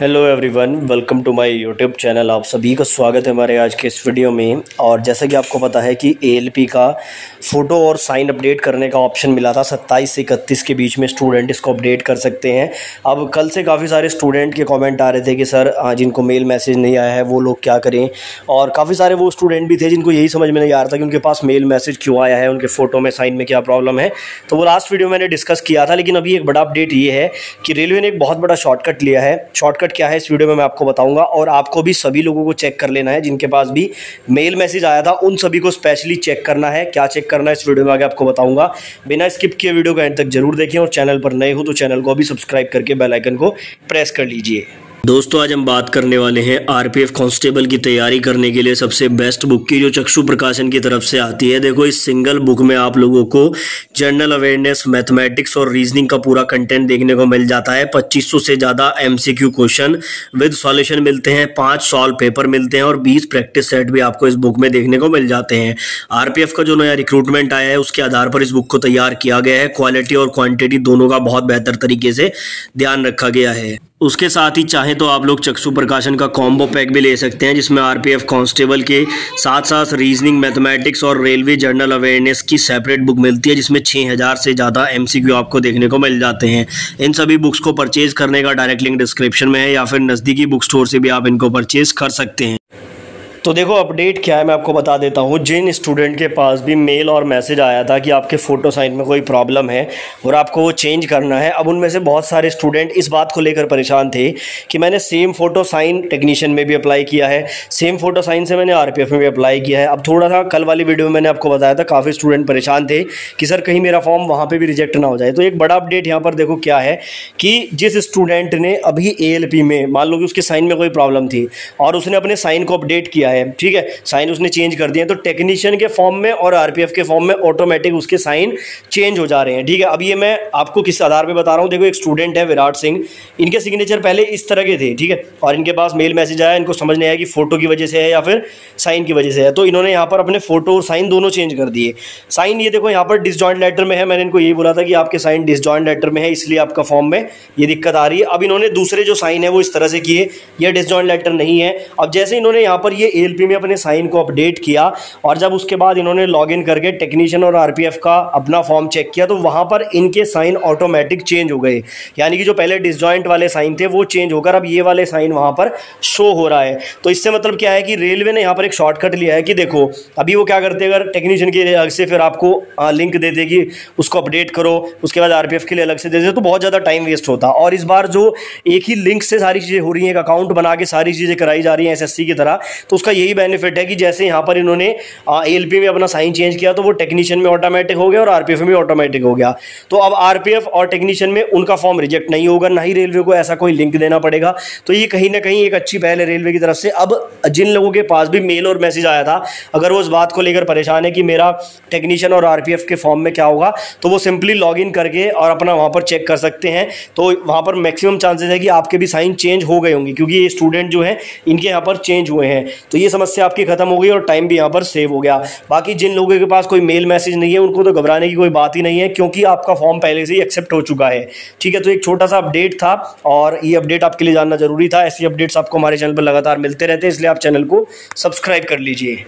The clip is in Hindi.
Hello everyone welcome to my YouTube channel आप सभी का स्वागत है हमारे आज के इस वीडियो में। और जैसा कि आपको पता है कि एएलपी का फ़ोटो और साइन अपडेट करने का ऑप्शन मिला था 27 से इकतीस के बीच में स्टूडेंट इसको अपडेट कर सकते हैं। अब कल से काफ़ी सारे स्टूडेंट के कमेंट आ रहे थे कि, सर जिनको मेल मैसेज नहीं आया है, वो लोग क्या करें? और काफ़ी सारे वो स्टूडेंट भी थे जिनको यही समझ में नहीं आ रहा था कि उनके पास मेल मैसेज क्यों आया है, उनके फ़ोटो में साइन में क्या प्रॉब्लम है। तो वो लास्ट वीडियो मैंने डिस्कस किया था, लेकिन अभी एक बड़ा अपडेट ये है कि रेलवे ने एक बहुत बड़ा शॉर्टकट लिया है। शॉर्टकट शॉर्टकट क्या है इस वीडियो में मैं आपको बताऊँगा और आपको भी सभी लोगों को चेक कर लेना है, जिनके पास भी मेल मैसेज आया था, उन सभी को स्पेशली चेक करना है। क्या चेक करना है इस वीडियो में आगे आपको बताऊँगा। बिना स्किप किए वीडियो को एंड तक ज़रूर देखें और चैनल पर नए हो तो चैनल को अभी सब्सक्राइब करके बेलाइकन को प्रेस कर लीजिए। दोस्तों, आज हम बात करने वाले हैं आरपीएफ कांस्टेबल की तैयारी करने के लिए सबसे बेस्ट बुक की, जो चक्षु प्रकाशन की तरफ़ से आती है। देखो, इस सिंगल बुक में आप लोगों को जनरल अवेयरनेस मैथमेटिक्स और रीजनिंग का पूरा कंटेंट देखने को मिल जाता है। 2500 से ज़्यादा एमसीक्यू क्वेश्चन विद सॉल्यूशन मिलते हैं, पाँच सॉल्व पेपर मिलते हैं और बीस प्रैक्टिस सेट भी आपको इस बुक में देखने को मिल जाते हैं। आरपीएफ का जो नया रिक्रूटमेंट आया है, उसके आधार पर इस बुक को तैयार किया गया है। क्वालिटी और क्वान्टिटी दोनों का बहुत बेहतर तरीके से ध्यान रखा गया है। उसके साथ ही चाहें तो आप लोग चक्षु प्रकाशन का कॉम्बो पैक भी ले सकते हैं, जिसमें आरपीएफ कांस्टेबल के साथ साथ रीजनिंग मैथमेटिक्स और रेलवे जर्नल अवेयरनेस की सेपरेट बुक मिलती है, जिसमें 6000 से ज़्यादा एमसीक्यू आपको देखने को मिल जाते हैं। इन सभी बुक्स को परचेज करने का डायरेक्ट लिंक डिस्क्रिप्शन में है, या फिर नज़दीकी बुक स्टोर से भी आप इनको परचेज कर सकते हैं। तो देखो अपडेट क्या है, मैं आपको बता देता हूँ। जिन स्टूडेंट के पास भी मेल और मैसेज आया था कि आपके फ़ोटो साइन में कोई प्रॉब्लम है और आपको वो चेंज करना है, अब उनमें से बहुत सारे स्टूडेंट इस बात को लेकर परेशान थे कि मैंने सेम फ़ोटो साइन टेक्नीशियन में भी अप्लाई किया है सेम फ़ोटो साइन से मैंने आरपीएफ में भी अप्लाई किया है। अब थोड़ा सा कल वाली वीडियो में मैंने आपको बताया था, काफ़ी स्टूडेंट परेशान थे कि सर, कहीं मेरा फॉर्म वहाँ पर भी रिजेक्ट ना हो जाए। तो एक बड़ा अपडेट यहाँ पर देखो क्या है कि जिस स्टूडेंट ने अभी एएलपी में, मान लो कि उसके साइन में कोई प्रॉब्लम थी और उसने अपने साइन को अपडेट किया है ठीक है? साइन उसने चेंज कर दिए तो टेक्नीशियन के फॉर्म में और आरपीएफ के फॉर्म में ऑटोमेटिक उसके साइन चेंज हो जा रहे हैं, ठीक है? अब ये मैं आपको किस आधार पर बता रहा हूँ, देखो एक स्टूडेंट है विराट सिंह, इनके सिग्नेचर पहले इस तरह के थे, ठीक है? और इनके पास मेल मैसेज आया, इनको समझ नहीं आया कि फ़ोटो की वजह से है या फिर साइन की वजह से है तो इन्होंने यहाँ पर अपने फ़ोटो और साइन दोनों चेंज कर दिए। साइन ये देखो, यहाँ पर डिसजॉइंट लेटर में है, मैंने इनको यही बोला था कि आपके साइन डिसजॉइंट लेटर में है, इसलिए आपका फॉर्म में ये दिक्कत आ रही है। अब इन्होंने दूसरे जो साइन है, वो इस तरह से किए, ये डिसजॉइंट लेटर नहीं है। अब जैसे इन्होंने यहाँ पर ये ए में अपने साइन को अपडेट किया और जब उसके बाद इन्होंने लॉगिन करके टेक्नीशियन और आरपीएफ का अपना फॉर्म चेक किया तो वहाँ पर इनके साइन ऑटोमेटिक चेंज हो गए। यानी कि जो पहले डिसजॉइंट वाले साइन थे, वो चेंज होकर अब ये वाले साइन वहाँ पर शो हो रहा है। तो इससे मतलब क्या है कि रेलवे ने यहाँ पर एक शॉर्टकट लिया है कि देखो, अभी वो क्या करते अगर टेक्नीशियन के अलग से फिर आपको लिंक दे देगी उसको अपडेट करो, उसके बाद आरपीएफ के लिए अलग से दे दे तो बहुत ज़्यादा टाइम वेस्ट होता। और इस बार जो एक ही लिंक से सारी चीज़ें हो रही हैं, एक अकाउंट बना के सारी चीज़ें कराई जा रही हैं एसएससी की तरह तो उसका यही बेनिफिट है कि जैसे यहाँ पर इन्होंने ए में अपना साइन चेंज किया तो वो टेक्नीशियन में ऑटोमेटिक हो गया और आरपीएफ में ऑटोमेटिक हो गया। तो अब आरपीएफ और टेक्नीशियन में उनका फॉर्म रिजेक्ट नहीं होगा, ना ही रेलवे को ऐसा कोई लिंक देना पड़ेगा। तो ये कहीं ना कहीं एक अच्छी पहल है रेलवे की तरफ़ से। अब जिन लोगों के पास भी मेल और मैसेज आया था, अगर वो उस बात को लेकर परेशान है कि मेरा टेक्नीशियन और आरपीएफ के फॉर्म में क्या होगा तो वो सिंपली लॉग करके और अपना वहाँ पर चेक कर सकते हैं। तो वहाँ पर मैक्सिमम चांसेस है कि आपके भी साइन चेंज हो गए होंगे, क्योंकि ये स्टूडेंट जो है, इनके यहाँ पर चेंज हुए हैं। तो ये समस्या आपकी खत्म हो गई और टाइम भी यहाँ पर सेव हो गया। बाकी जिन लोगों के पास कोई मेल मैसेज नहीं है, उनको तो घबराने की कोई बात ही नहीं है, क्योंकि आपका फॉर्म पहले से ही एक्सेप्ट हो चुका है। ठीक है तो एक छोटा सा अपडेट था और ये अपडेट आपके लिए जानना ज़रूरी था। ऐसी अपडेट्स आपको हमारे चैनल पर लगातार मिलते रहते हैं, इसलिए आप चैनल को सब्सक्राइब कर लीजिए।